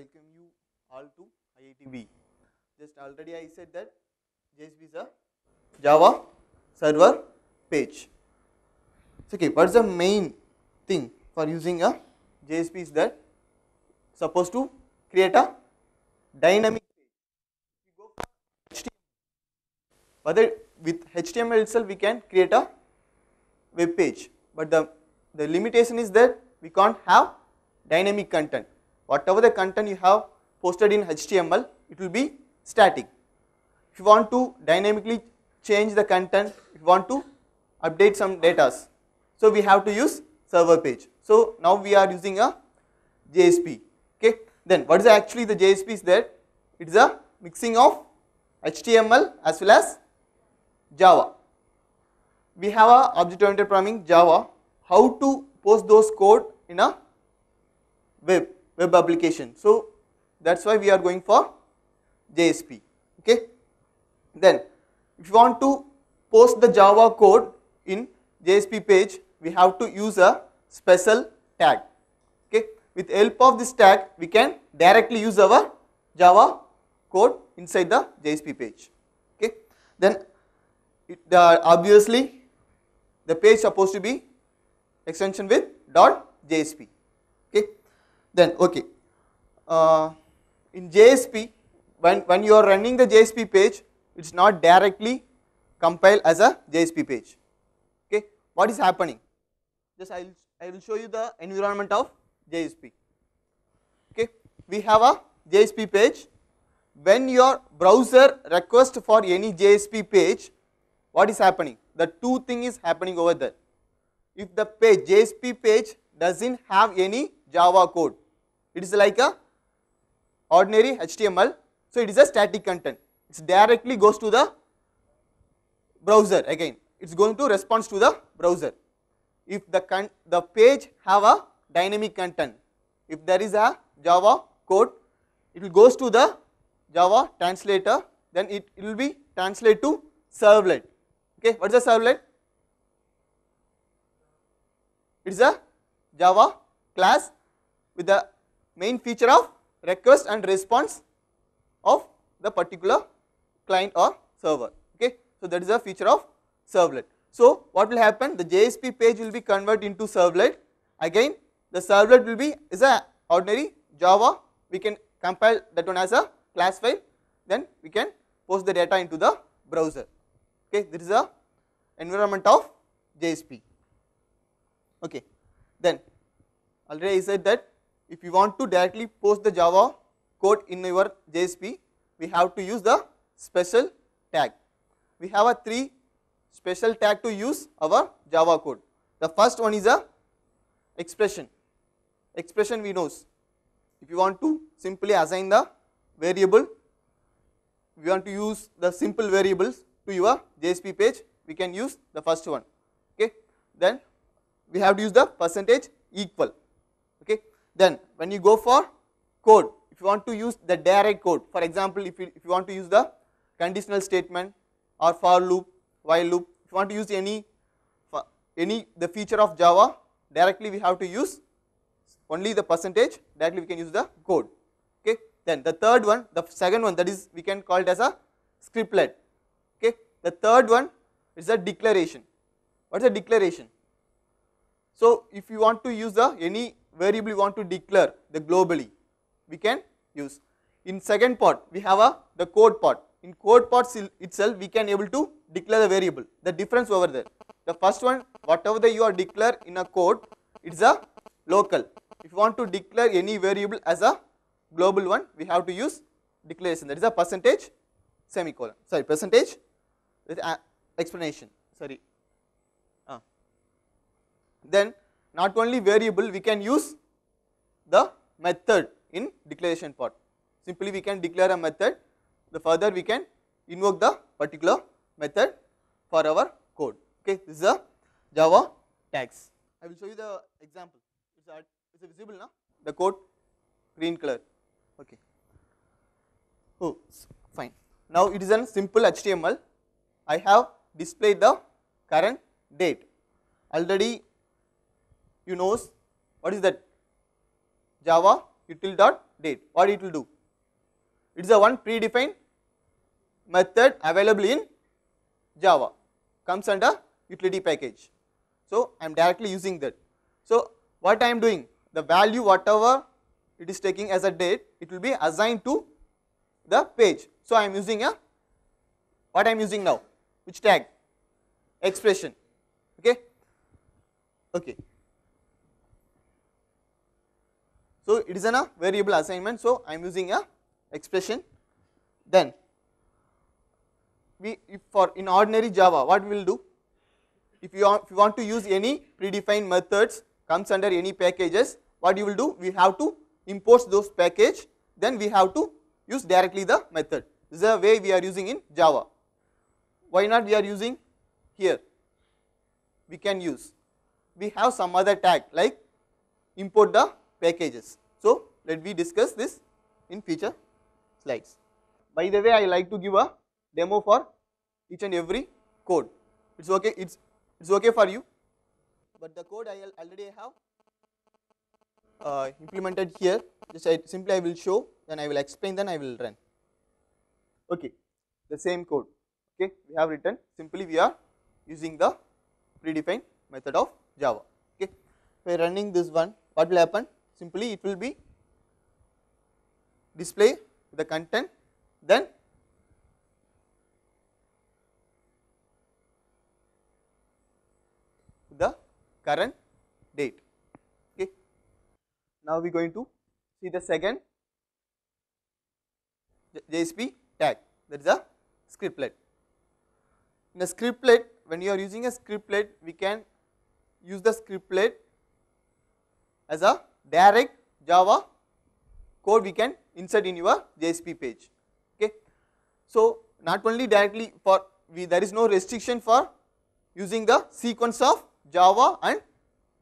welcome you all to IITB. Just already I said that JSP is a Java server page. So, okay, what is the main thing for using a JSP is that supposed to create a dynamic page. Whether with HTML itself we can create a web page, but the, the limitation is that we can't have dynamic content. Whatever the content you have posted in HTML, it will be static. If you want to dynamically change the content, if you want to update some data, so we have to use server page. So now we are using a JSP. Okay. Then what is actually the JSP is that it is a mixing of HTML as well as Java. We have a object oriented programming Java. How to post those code in a web web application. So that's why we are going for JSP. Okay. Then if you want to post the Java code in JSP page, we have to use a special tag. Okay. With help of this tag, we can directly use our Java code inside the JSP page. Okay. Then it, uh, obviously the page supposed to be extension with dot JSP. Then okay. Uh, in JSP, when when you are running the JSP page, it's not directly compiled as a JSP page. Okay. What is happening? Just I will I will show you the environment of JSP. Okay. We have a JSP page. When your browser request for any JSP page, what is happening? The two thing is happening over there. If the page JSP page doesn't have any Java code, it is like a ordinary HTML. So it is a static content. It directly goes to the browser again. It's going to respond to the browser. If the the page have a dynamic content, if there is a Java code, it will goes to the Java translator, then it, it will be translate to servlet. Okay, what is a servlet? It is a Java class with the main feature of request and response of the particular client or server. Okay, so that is a feature of servlet. So what will happen? The JSP page will be converted into servlet. Again, the servlet will be is a ordinary Java. We can compile that one as a class file. Then we can post the data into the browser. Okay, this is a environment of JSP. Okay, then already I said that if you want to directly post the Java code in your JSP, we have to use the special tag. We have a three special tag to use our Java code. The first one is a expression. Expression we knows. If you want to simply assign the variable, we want to use the simple variables to your JSP page, we can use the first one. Okay. Then we have to use the percentage equal. Then when you go for code, if you want to use the direct code, for example, if you, if you want to use the conditional statement or for loop, while loop, if you want to use any any the feature of Java, directly we have to use only the percentage, directly we can use the code. Okay. Then the third one, the second one that is we can call it as a scriptlet. Okay. The third one is a declaration. What is a declaration? So if you want to use the any variable you want to declare the globally, we can use. In second part, we have a the code part. In code part itself, we can able to declare the variable. The difference over there. The first one, whatever that you are declare in a code, it's a local. If you want to declare any variable as a global one, we have to use declaration. That is a percentage semicolon. Sorry, percentage with explanation. Sorry. Uh. Then not only variable, we can use the method in declaration part. Simply we can declare a method, the further we can invoke the particular method for our code. Okay, this is a Java tags. I will show you the example. Is that is it visible now? The code green color. Okay. Oh, fine. Now it is a simple HTML. I have displayed the current date. Already you knows what is that Java util dot date. What it will do? It is a one predefined method available in Java comes under utility package. So, I am directly using that. So, what I am doing the value whatever it is taking as a date it will be assigned to the page. So, I am using a what I am using now which tag expression okay okay so it is a variable assignment. So i am using a expression. Then we for in ordinary java what we will do? If you, want, if you want to use any predefined methods comes under any packages what you will do? We have to import those package. Then we have to use directly the method. This is the way we are using in java. Why not we are using here? We can use. We have some other tag like import the packages. So let me discuss this in future slides. By the way i like to give a demo for each and every code. It's okay it's it's okay for you. But the code i already have uh, implemented here. Just I, simply i will show then i will explain then i will run. Okay the same code. Okay we have written simply we are using the predefined method of java. Okay by running this one. What will happen simply it will be display the content then the current date. Okay. Now we are going to see the second JSP tag that is a scriptlet. In a scriptlet when you are using a scriptlet we can use the scriptlet as a direct java code we can insert in your JSP page. Okay? So not only directly for we there is no restriction for using the sequence of java and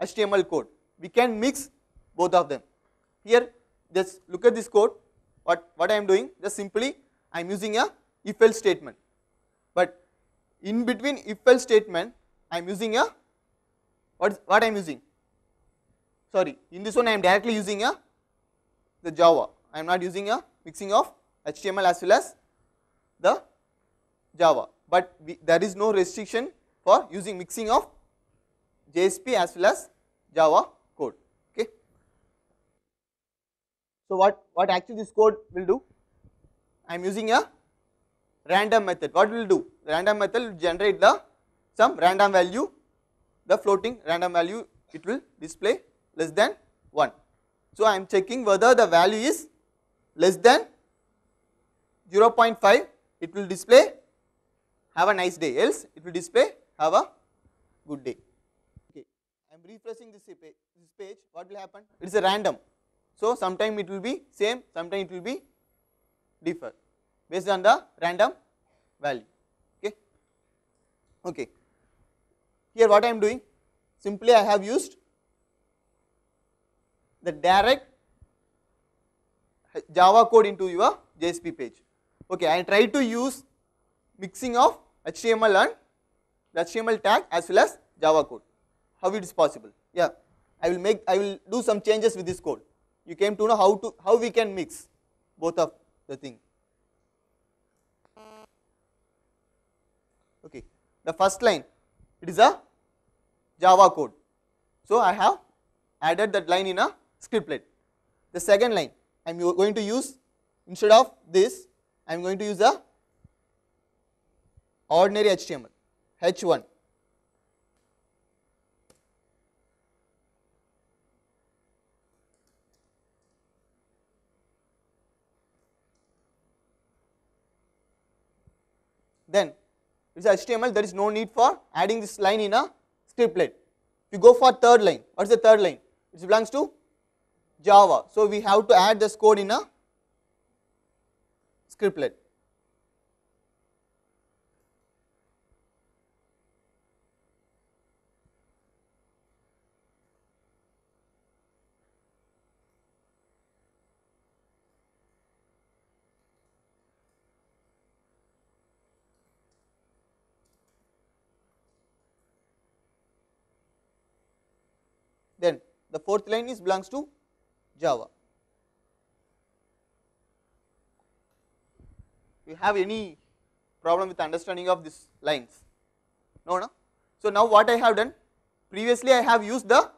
html code. We can mix both of them. Here just look at this code. What what i am doing? Just simply i am using a if else statement. But in between if else statement I am using a what what I am using sorry in this one I am directly using a the Java. I am not using a mixing of HTML as well as the Java. But we, there is no restriction for using mixing of JSP as well as Java code. Okay. So what, what actually this code will do? I am using a random method. What will do? The random method will generate the some random value the floating random value it will display less than 1 so i am checking whether the value is less than 0.5 it will display have a nice day. Else it will display have a good day. Okay. I am refreshing this page this page. What will happen? It is a random. So sometime it will be same sometime it will be differ based on the random value. Okay. Okay. Here what i am doing? Simply i have used the direct java code into your jsp page. Okay i try to use mixing of html and the html tag as well as java code. How it is possible? Yeah i will make i will do some changes with this code. You came to know how to how we can mix both of the thing. Okay the first line it is a java code. So i have added that line in a scriptlet the second line i am going to use instead of this i am going to use a ordinary html h1 then it is HTML there is no need for adding this line in a scriptlet. If you go for third line, what is the third line? It belongs to Java. So we have to add this code in a scriptlet. Then the fourth line is belongs to Java. You have any problem with understanding of these lines? No, no. So now what I have done? Previously I have used the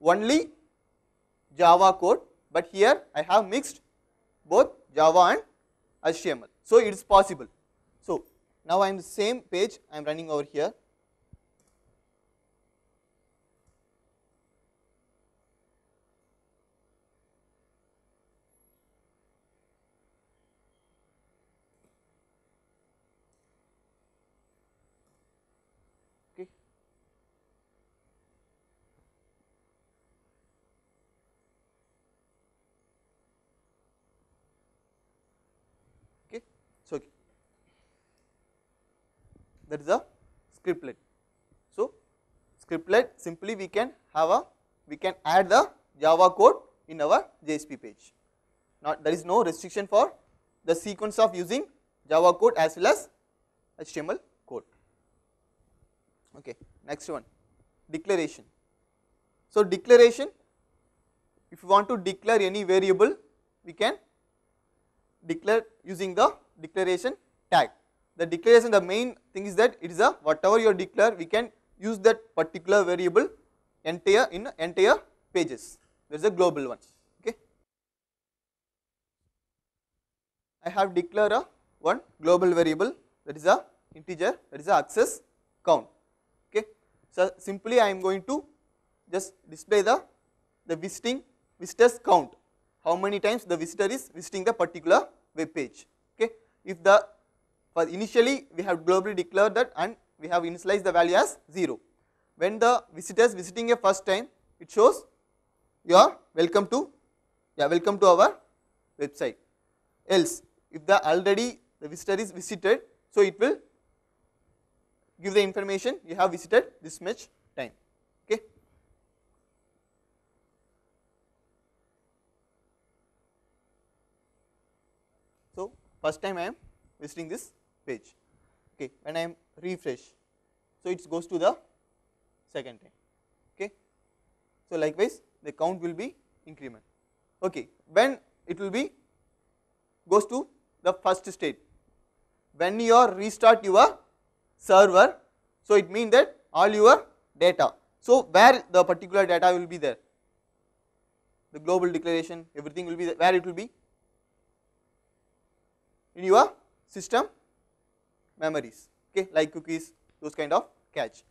only Java code, but here I have mixed both Java and HTML. So it is possible. So now I am the same page I am running over here. So that is a scriptlet. So scriptlet simply we can have a we can add the Java code in our JSP page. Not there is no restriction for the sequence of using Java code as well as HTML code. Okay, next one declaration. So declaration if you want to declare any variable we can declare using the declaration tag. The declaration the main thing is that it is a whatever you declare we can use that particular variable entire in entire pages there is a global one okay. I have declared a one global variable that is a integer that is a access count okay. So simply I am going to just display the the visiting visitors count how many times the visitor is visiting the particular web page. If the for initially we have globally declared that and we have initialized the value as 0. When the visitors visiting a first time it shows you are welcome to yeah welcome to our website else if the already the visitor is visited so it will give the information you have visited this much time first time i am visiting this page. Okay when i am refresh so it goes to the second time. Okay so likewise the count will be increment. Okay when it will be goes to the first state. When you restart your server so it means that all your data so where the particular data will be there? The global declaration everything will be there where it will be in your system memories okay like cookies those kind of cache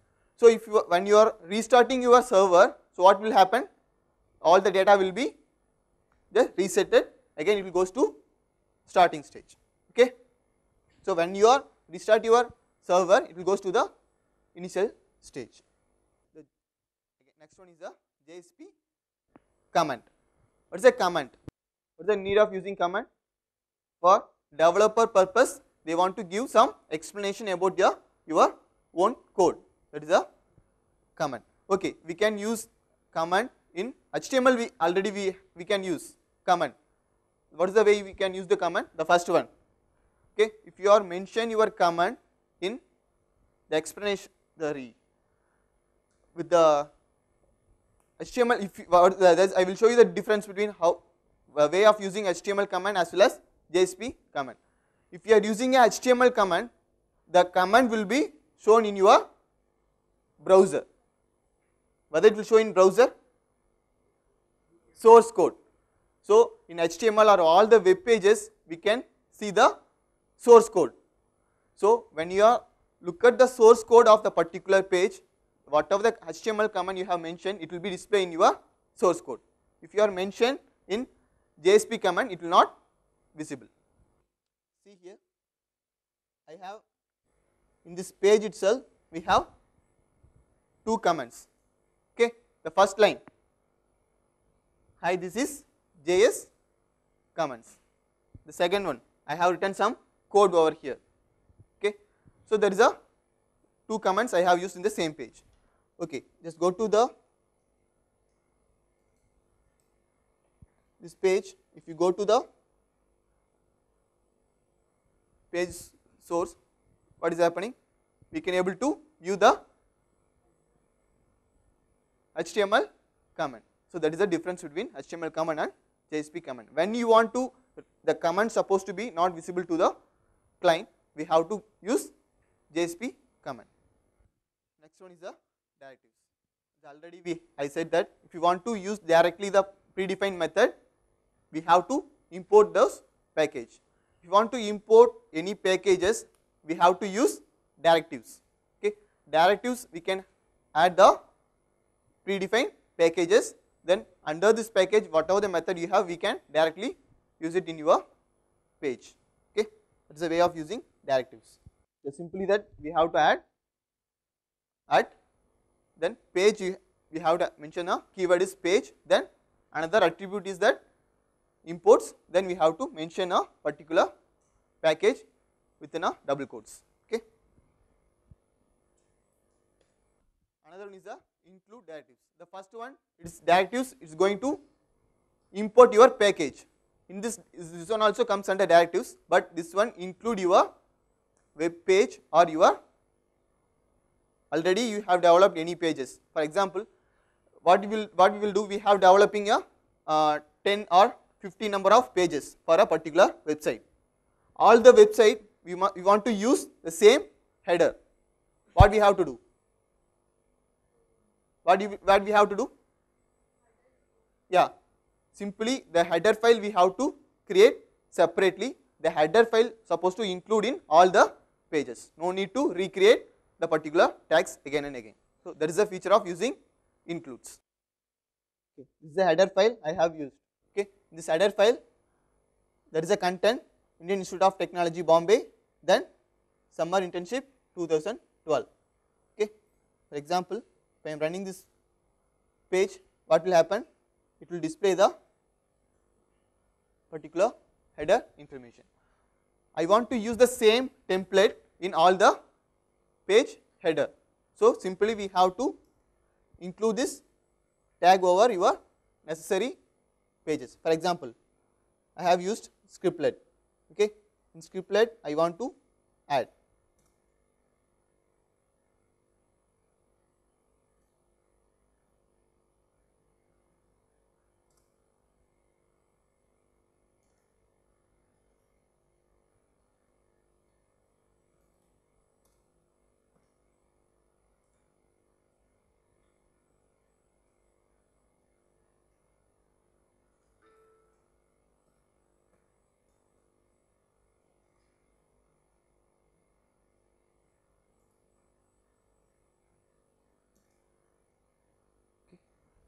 so if you when you are restarting your server so what will happen? All the data will be just resetted. Again it will goes to starting stage okay. So when you are restart your server it will goes to the initial stage. The next one is the JSP command. What is a command? What is the need of using command for developer purpose they want to give some explanation about your your own code. That is a command. Okay we can use command in html we already we we can use command. What is the way we can use the command? The first one. Okay if you are mention your command in the explanation the with the html if you, i will show you the difference between how a way of using html command as well as jsp command. If you are using a html command the command will be shown in your browser. Whether it will show in browser? Source code. So in html or all the web pages we can see the source code. So when you are look at the source code of the particular page whatever the html command you have mentioned it will be displayed in your source code. If you are mentioned in jsp command it will not visible. See here i have in this page itself we have two commands okay the first line. Hi this is js commands the second one i have written some code over here. Okay so there is a two commands i have used in the same page. Okay just go to the this page. If you go to the page source what is happening we can able to view the html command so that is the difference between html command and jsp command when you want to the command supposed to be not visible to the client we have to use JSP command. Next one is the directives. Already we I said that if you want to use directly the predefined method we have to import those package. If you want to import any packages we have to use directives. Okay? Directives we can add the predefined packages. Then under this package whatever the method you have we can directly use it in your page. Okay? That is a way of using directives. Just simply that we have to add at then page we have to mention a keyword is page. Then another attribute is that imports then we have to mention a particular package within a double quotes okay? Another one is the include directives. The first one it is directives is going to import your package. In this this one also comes under directives but this one include your web page or your already you have developed any pages. For example what we will what we will do we have developing a uh, 10 or 50 number of pages for a particular website. All the website we, we want to use the same header. What we have to do? What do you, what we have to do? Yeah. Simply the header file we have to create separately. The header file supposed to include in all the pages. No need to recreate the particular tags again and again. So that is the feature of using includes. Okay. this is the header file i have used in this header file there is a content indian institute of technology bombay then summer internship 2012 okay? For example if i am running this page what will happen? It will display the particular header information. I want to use the same template in all the page header. So simply we have to include this tag over your necessary pages. For example i have used scriptlet okay? In scriptlet i want to add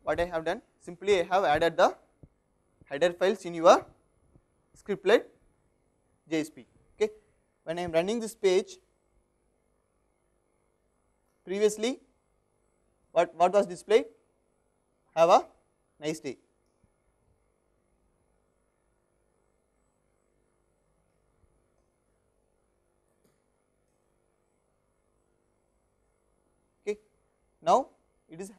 what I have done? Simply I have added the header files in your scriptlet JSP okay? When I am running this page previously what what was displayed have a nice day. Okay? Now it is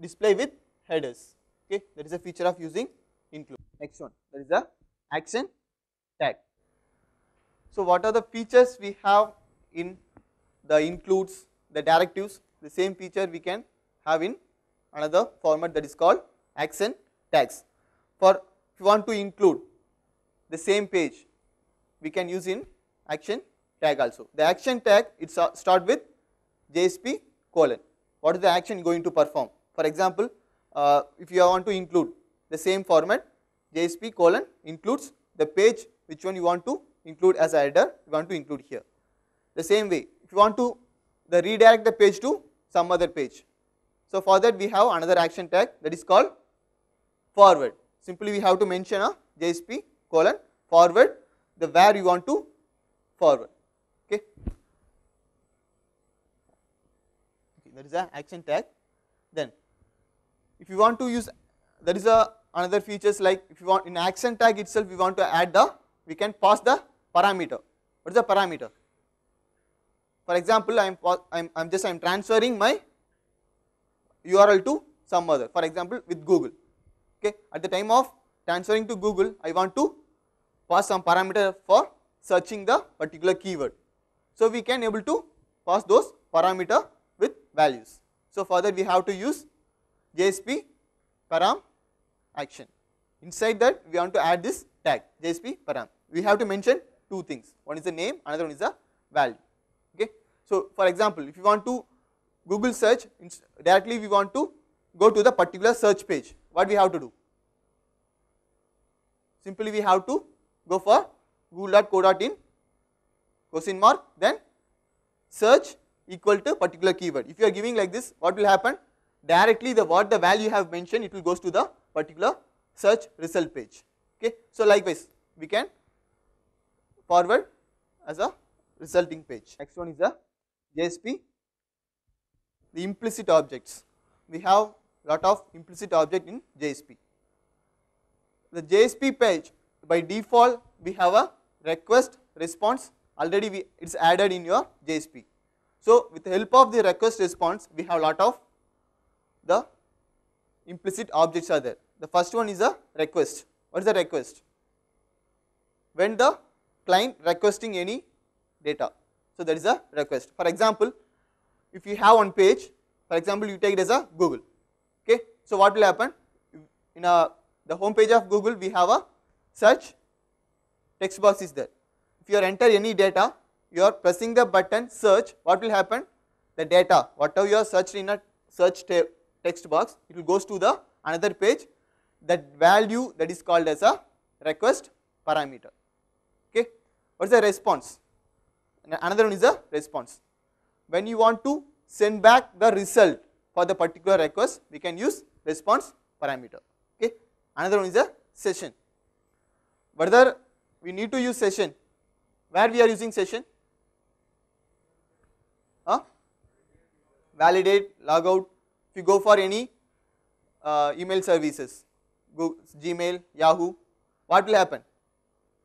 display with headers. Okay that is a feature of using include. Next one that is the action tag. So what are the features we have in the includes the directives? The same feature we can have in another format that is called action tags. For if you want to include the same page we can use in action tag also. The action tag it start with JSP colon. What is the action going to perform for example, uh, if you want to include the same format JSP colon includes the page which one you want to include as a header you want to include here. The same way if you want to the redirect the page to some other page. So for that we have another action tag that is called forward simply we have to mention a JSP colon forward the where you want to forward okay. That is the action tag if you want to use there is a another features like if you want in action tag itself we want to add the we can pass the parameter. What is the parameter? For example i am i'm, just i'm transferring my url to some other. For example with google. Okay? At the time of transferring to google i want to pass some parameter for searching the particular keyword. So we can able to pass those parameter with values. So for that we have to use JSP param action. Inside that we want to add this tag JSP param. We have to mention two things. One is the name, another one is the value. Okay. So, for example, if you want to Google search directly, we want to go to the particular search page. What we have to do? Simply we have to go for google.co.in question mark then search equal to particular keyword. If you are giving like this, what will happen? Directly the what the value you have mentioned, it will goes to the particular search result page. Okay. So, likewise, we can forward as a resulting page. Next one is the JSP, the implicit objects. We have lot of implicit object in JSP. The JSP page by default we have a request response already we it is added in your JSP. So, with the help of the request response we have lot of the implicit objects are there. The first one is a request. What is the request? When the client requesting any data. So, that is a request. For example, if you have one page, for example, you take it as a Google. Okay. So, what will happen? In a the home page of Google, we have a search text box is there. If you enter any data, you are pressing the button search, what will happen? The data, whatever you are searched in a search text box, it will goes to the another page. That value that is called as a request parameter. Okay. What is the response? Another one is the response. When you want to send back the result for the particular request, we can use response parameter. Okay. Another one is the session. Whether we need to use session, where we are using session? Huh? Validate, logout. If you go for any uh, email services, Google, Gmail, Yahoo, what will happen?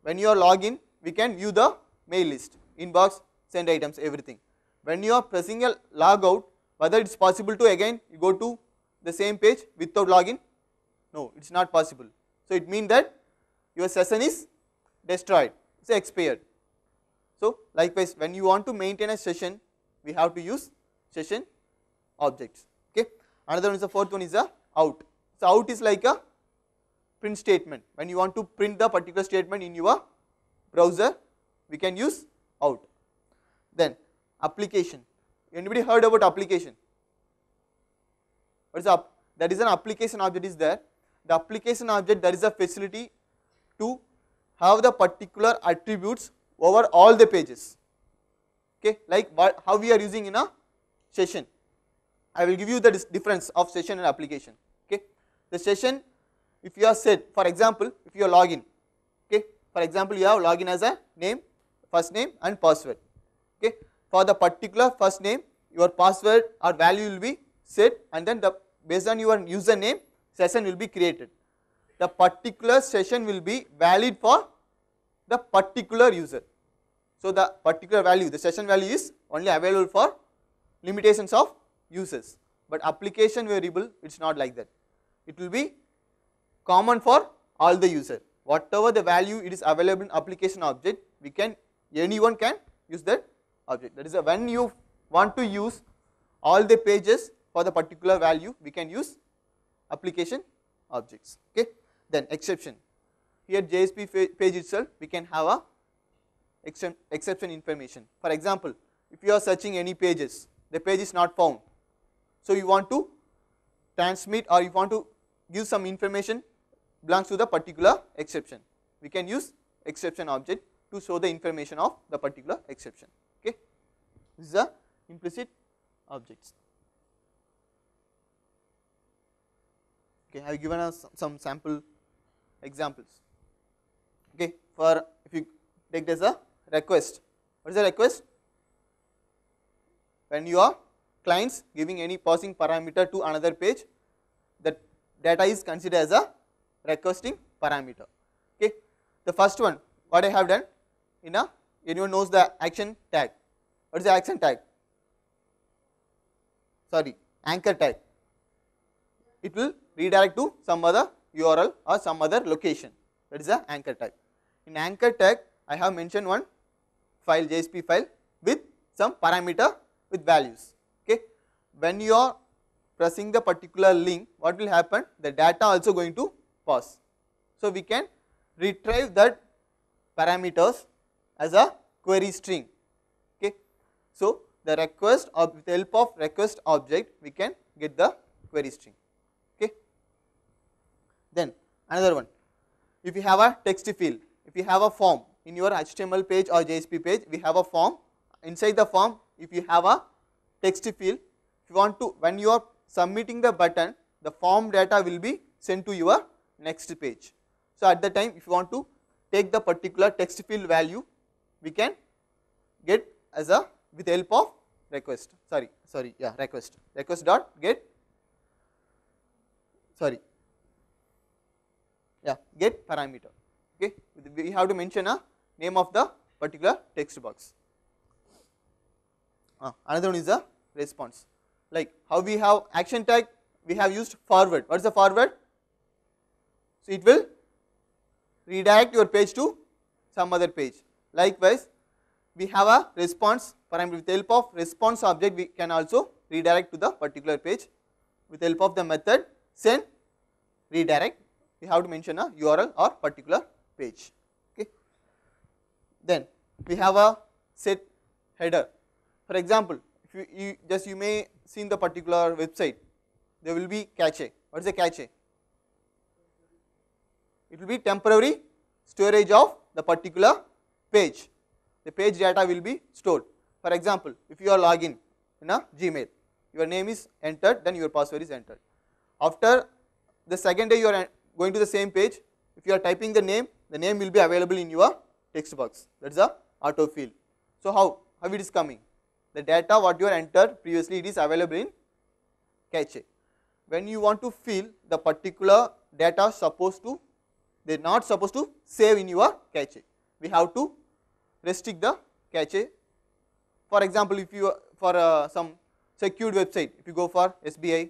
When you are login, we can view the mail list, inbox, send items, everything. When you are pressing a logout, whether it is possible to again you go to the same page without login? No, it is not possible. So, it means that your session is destroyed, it is expired. So, likewise when you want to maintain a session, we have to use session objects. Another one is the fourth one is the out. So, out is like a print statement. When you want to print the particular statement in your browser, we can use out. Then application. Anybody heard about application? What is up? That is an application object is there. The application object that is a facility to have the particular attributes over all the pages. Okay, like what, how we are using in a session. I will give you the difference of session and application. Okay, the session, if you are set, for example, if you are login. Okay, for example, you have login as a name, first name and password. Okay, for the particular first name, your password or value will be set, and then the based on your username, session will be created. The particular session will be valid for the particular user. So, the particular value the session value is only available for limitations of users, but application variable it is not like that. It will be common for all the user whatever the value it is available in application object we can anyone can use that object that is a, when you want to use all the pages for the particular value we can use application objects okay then exception here JSP page itself we can have a exception information. For example, if you are searching any pages, the page is not found. So, you want to transmit or you want to give some information belongs to the particular exception. We can use exception object to show the information of the particular exception. Okay. This is the implicit objects. Okay, I have given us some sample examples okay for if you take this a request what is the request when you are clients giving any passing parameter to another page that data is considered as a requesting parameter. Okay? The first one what i have done in a anyone knows the action tag. What is the action tag? Sorry anchor tag. It will redirect to some other url or some other location. That is the anchor tag. In anchor tag, I have mentioned one file JSP file with some parameter with values. When you are pressing the particular link, what will happen? The data also going to pass. So, we can retrieve that parameters as a query string. Okay. So, the request with the help of request object we can get the query string. Okay. Then another one, if you have a text field, if you have a form in your HTML page or JSP page, we have a form. Inside the form, if you have a text field, if you want to, when you are submitting the button, the form data will be sent to your next page. So, at the time if you want to take the particular text field value, we can get as a with the help of request, sorry, sorry, yeah, request, request dot get, sorry, yeah, get parameter, okay. We have to mention a name of the particular text box. Uh, another one is the response, like how we have action tag, we have used forward. What is the forward? So, it will redirect your page to some other page. Likewise, we have a response parameter with the help of response object we can also redirect to the particular page with help of the method send redirect we have to mention a URL or particular page. Okay. Then we have a set header. For example, if you, you just you may see in the particular website there will be cache. What is a cache? it will be temporary storage of the particular page. The page data will be stored. For example, if you are login in a Gmail, your name is entered, then your password is entered. After the second day you are going to the same page, if you are typing the name, the name will be available in your text box. That is a auto fill. So how? How it is coming? The data what you entered previously it is available in cache. When you want to fill the particular data supposed to they are not supposed to save in your cache. We have to restrict the cache. For example, if you for uh, some secured website, if you go for SBI,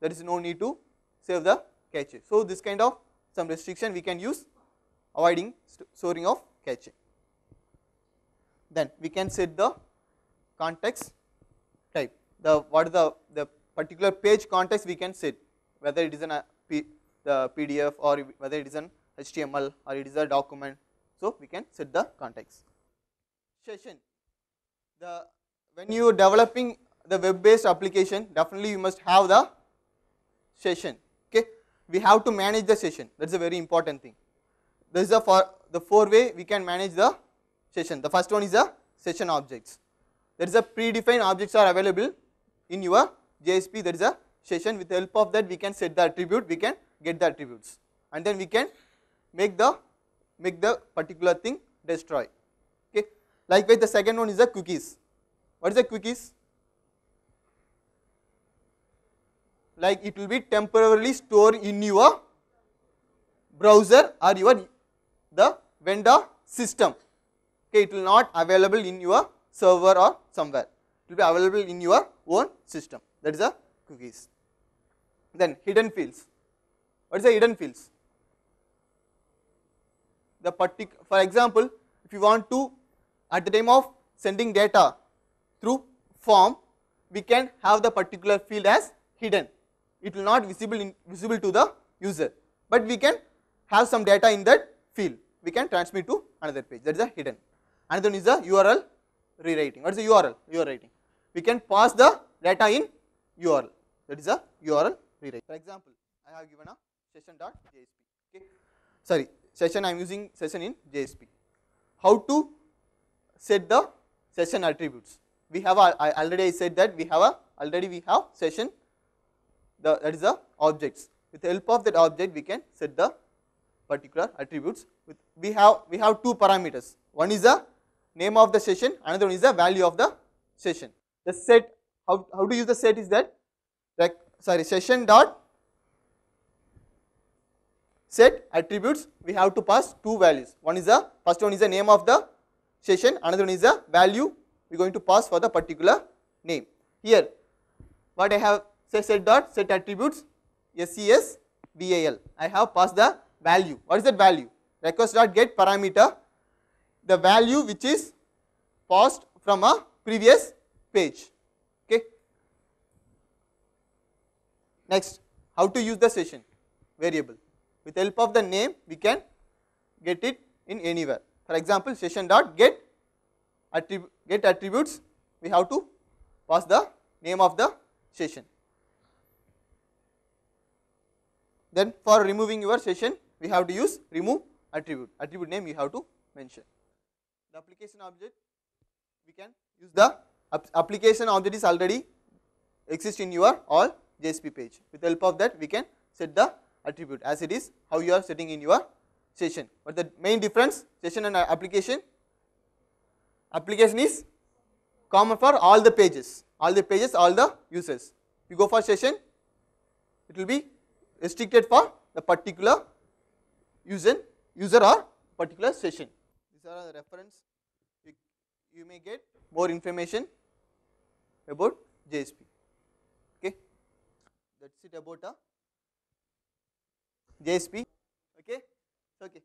there is no need to save the cache. So, this kind of some restriction we can use avoiding storing of cache. Then we can set the context type. The what is the the particular page context we can set whether it is an uh, P, the PDF or whether it is an HTML or it is a document. So, we can set the context. Session, the when you are developing the web based application definitely you must have the session. Okay? We have to manage the session. That is a very important thing. This is the for the four way we can manage the session. The first one is the session objects there is a predefined objects are available in your JSP there is a session. With the help of that we can set the attribute. We can get the attributes. And then we can make the make the particular thing destroy. Okay? Likewise the second one is the cookies. What is the cookies? Like it will be temporarily stored in your browser or your the vendor system. Okay? It will not available in your server or somewhere it will be available in your own system. That is the cookies. Then hidden fields. What is the hidden fields? The particular for example if you want to at the time of sending data through form we can have the particular field as hidden. It will not visible in, visible to the user. But we can have some data in that field. We can transmit to another page. That is a hidden. Another one is the url rewriting what is the url url writing we can pass the data in url that is a url rewrite for example i have given a session.jsp okay sorry session I am using session in JSP. How to set the session attributes? We have a, I already I said that we have a already we have session the that is the objects. With the help of that object we can set the particular attributes. With we have we have two parameters. One is the name of the session, another one is the value of the session. The set how, how to use the set is that like sorry session dot set attributes we have to pass two values. One is the first one is the name of the session another one is the value we are going to pass for the particular name. Here what I have say set dot set attributes SES VAL I have passed the value. What is that value? Request dot get parameter the value which is passed from a previous page okay next how to use the session variable with help of the name we can get it in anywhere. For example, session dot get get attributes, we have to pass the name of the session. Then for removing your session, we have to use remove attribute. Attribute name you have to mention. The application object, we can use the application object is already exist in your all JSP page. With the help of that, we can set the attribute as it is how you are setting in your session. But the main difference session and application, application is common for all the pages, all the pages, all the users. You go for session, it will be restricted for the particular user, user or particular session these are the reference. You, you may get more information about JSP okay? That's it about uh, a JSP okay? Okay.